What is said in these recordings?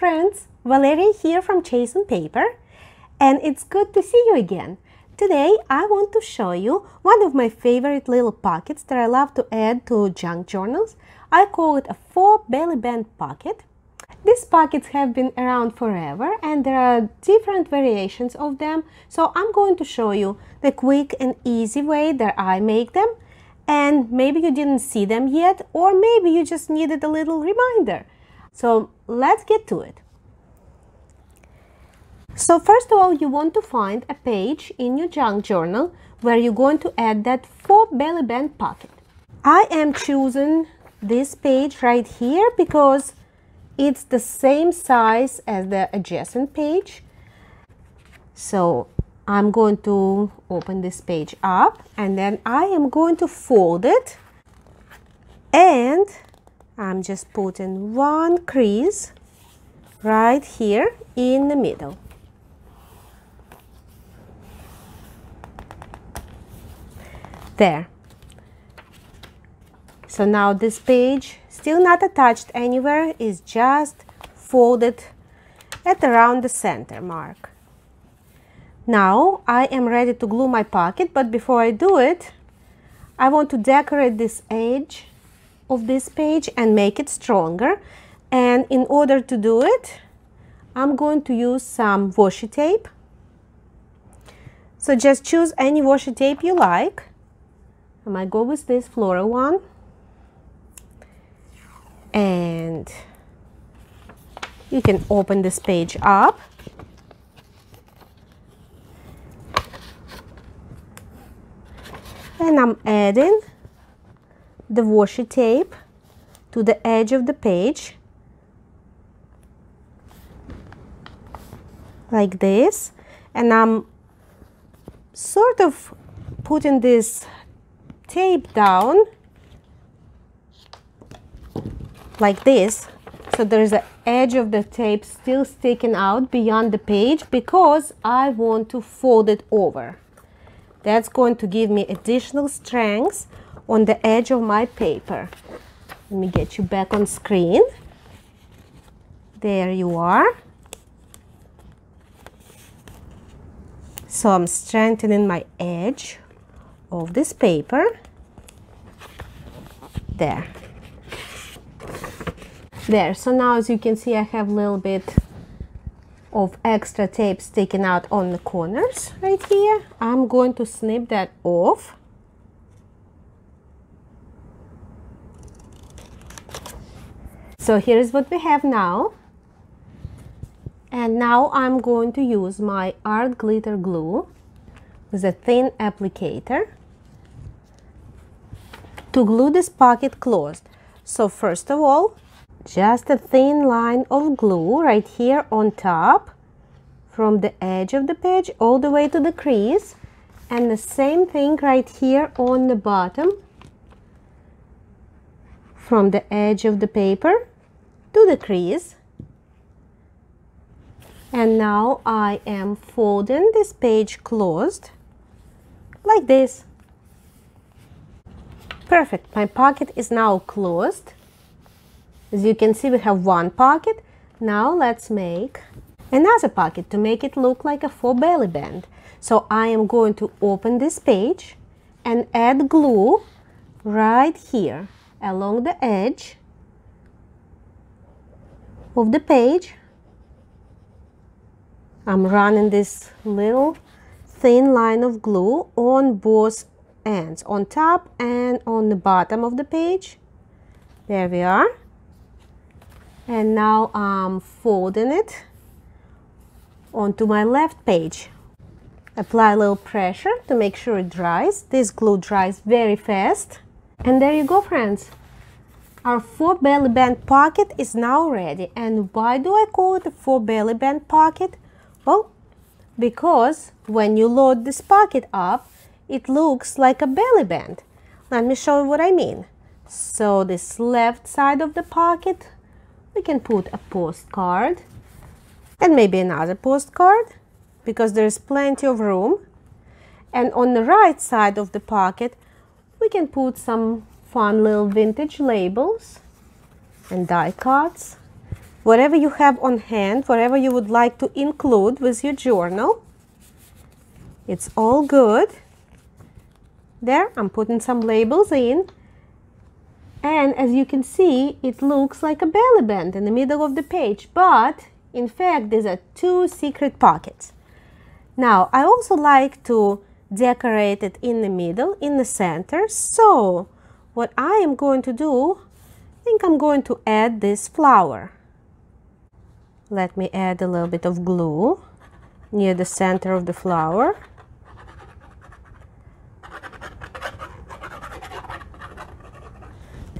friends, Valeria here from Chasing Paper and it's good to see you again. Today I want to show you one of my favorite little pockets that I love to add to junk journals. I call it a faux belly band pocket. These pockets have been around forever and there are different variations of them so I'm going to show you the quick and easy way that I make them and maybe you didn't see them yet or maybe you just needed a little reminder. So let's get to it. So first of all, you want to find a page in your junk journal where you're going to add that faux belly band pocket. I am choosing this page right here because it's the same size as the adjacent page. So I'm going to open this page up and then I am going to fold it and I'm just putting one crease right here in the middle. There. So now this page, still not attached anywhere, is just folded at around the center mark. Now I am ready to glue my pocket, but before I do it, I want to decorate this edge of this page and make it stronger. And in order to do it, I'm going to use some washi tape. So just choose any washi tape you like. I might go with this floral one. And you can open this page up. And I'm adding the washi tape to the edge of the page. Like this. And I'm sort of putting this tape down like this. So there's the edge of the tape still sticking out beyond the page because I want to fold it over. That's going to give me additional strength on the edge of my paper. Let me get you back on screen. There you are. So I'm strengthening my edge of this paper. There. There. So now as you can see I have a little bit of extra tape sticking out on the corners right here. I'm going to snip that off so here's what we have now. And now I'm going to use my art glitter glue with a thin applicator to glue this pocket closed. So first of all, just a thin line of glue right here on top from the edge of the page all the way to the crease. And the same thing right here on the bottom from the edge of the paper to the crease. And now I am folding this page closed like this. Perfect. My pocket is now closed. As you can see we have one pocket. Now let's make another pocket to make it look like a full belly band. So I am going to open this page and add glue right here along the edge of the page I'm running this little thin line of glue on both ends, on top and on the bottom of the page. There we are. And now I'm folding it onto my left page. Apply a little pressure to make sure it dries. This glue dries very fast. And there you go, friends. Our faux belly band pocket is now ready. And why do I call it a faux belly band pocket? Well, because when you load this pocket up, it looks like a belly band. Let me show you what I mean. So this left side of the pocket, we can put a postcard and maybe another postcard because there's plenty of room. And on the right side of the pocket, we can put some fun little vintage labels and die cuts whatever you have on hand, whatever you would like to include with your journal. It's all good. There, I'm putting some labels in. And as you can see, it looks like a belly band in the middle of the page, but in fact, these are two secret pockets. Now, I also like to decorate it in the middle, in the center. So, what I am going to do, I think I'm going to add this flower. Let me add a little bit of glue near the center of the flower.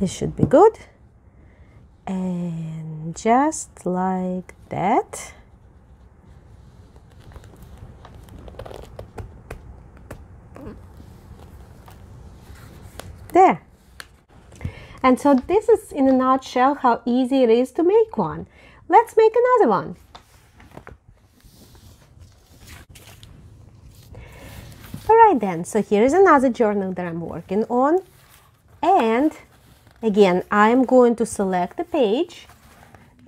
This should be good. And just like that. There. And so this is in a nutshell how easy it is to make one. Let's make another one. Alright then, so here is another journal that I'm working on. And Again, I am going to select a page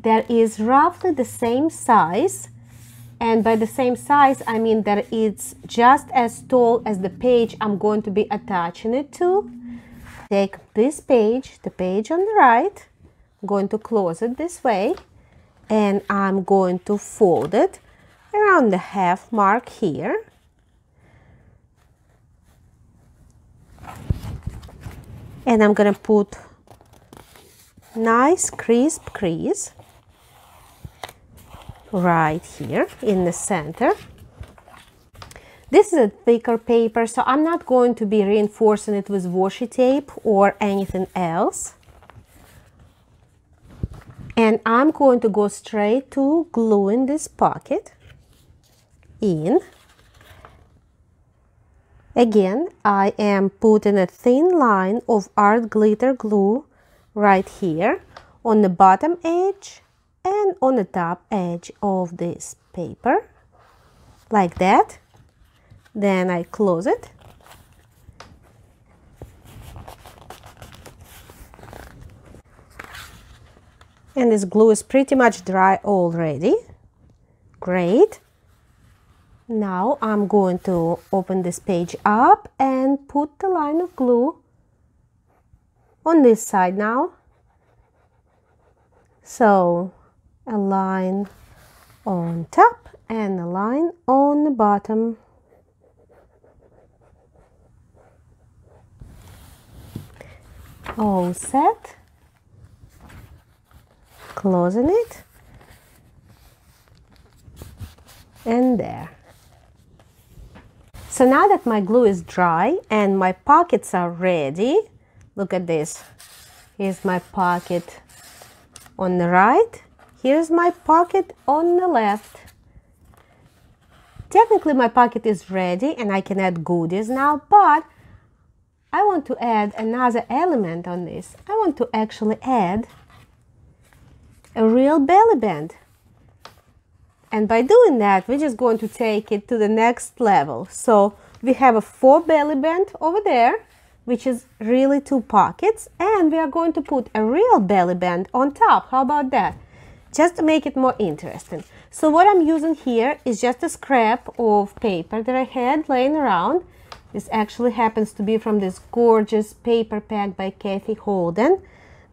that is roughly the same size and by the same size I mean that it's just as tall as the page I'm going to be attaching it to. Take this page, the page on the right, I'm going to close it this way and I'm going to fold it around the half mark here and I'm gonna put nice crisp crease right here in the center. This is a thicker paper, so I'm not going to be reinforcing it with washi tape or anything else. And I'm going to go straight to gluing this pocket in. Again, I am putting a thin line of art glitter glue right here on the bottom edge and on the top edge of this paper like that then I close it and this glue is pretty much dry already great now I'm going to open this page up and put the line of glue on this side now. So a line on top and a line on the bottom. All set. Closing it. And there. So now that my glue is dry and my pockets are ready, look at this here's my pocket on the right here's my pocket on the left technically my pocket is ready and I can add goodies now but I want to add another element on this. I want to actually add a real belly band. And by doing that we're just going to take it to the next level. So we have a faux belly band over there which is really two pockets and we are going to put a real belly band on top. How about that? Just to make it more interesting. So what I'm using here is just a scrap of paper that I had laying around this actually happens to be from this gorgeous paper pack by Kathy Holden.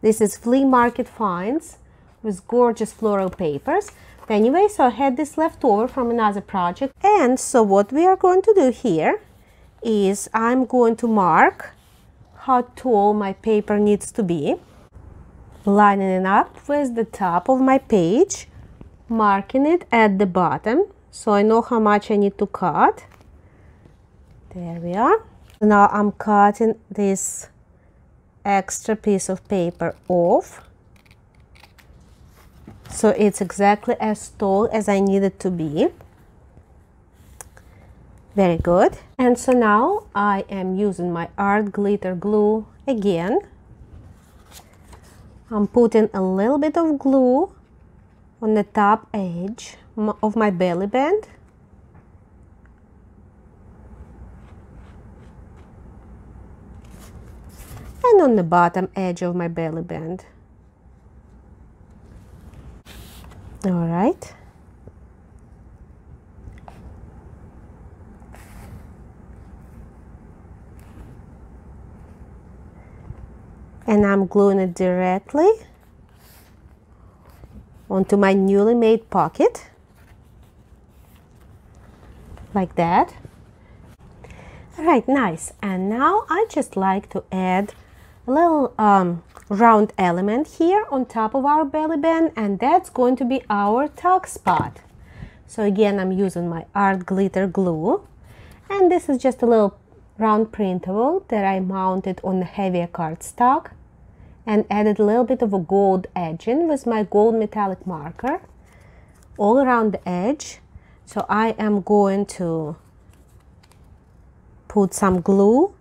This is flea market finds with gorgeous floral papers. Anyway so I had this left over from another project. And so what we are going to do here is I'm going to mark how tall my paper needs to be, lining it up with the top of my page, marking it at the bottom so I know how much I need to cut. There we are. Now I'm cutting this extra piece of paper off so it's exactly as tall as I need it to be. Very good. And so now I am using my art glitter glue again. I'm putting a little bit of glue on the top edge of my belly band. And on the bottom edge of my belly band. all right. And I'm gluing it directly onto my newly made pocket. Like that. All right nice. And now I just like to add little um, round element here on top of our belly band and that's going to be our tuck spot so again I'm using my art glitter glue and this is just a little round printable that I mounted on the heavier cardstock and added a little bit of a gold edging with my gold metallic marker all around the edge. So I am going to put some glue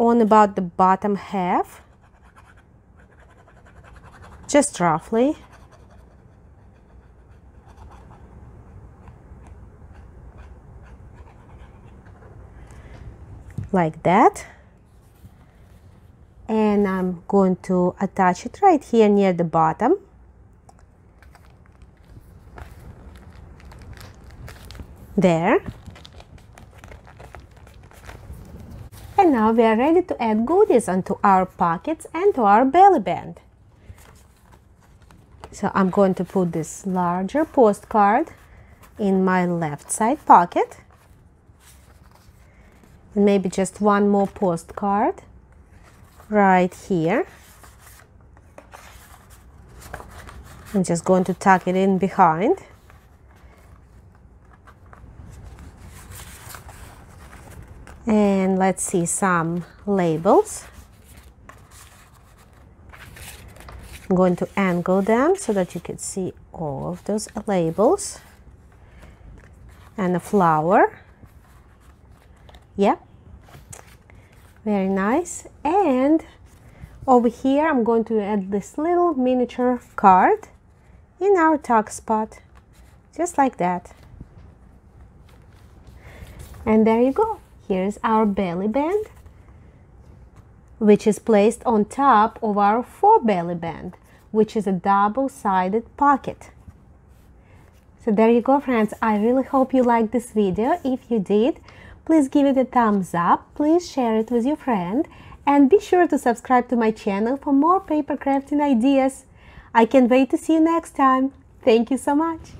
on about the bottom half, just roughly. Like that. And I'm going to attach it right here near the bottom. There and now we are ready to add goodies onto our pockets and to our belly band so I'm going to put this larger postcard in my left side pocket and maybe just one more postcard right here. I'm just going to tuck it in behind. And let's see some labels. I'm going to angle them so that you can see all of those labels. And a flower. Yep, very nice and over here I'm going to add this little miniature card in our tuck spot just like that and there you go here's our belly band which is placed on top of our faux belly band which is a double-sided pocket so there you go friends I really hope you liked this video if you did Please give it a thumbs up, please share it with your friend, and be sure to subscribe to my channel for more paper crafting ideas. I can't wait to see you next time. Thank you so much.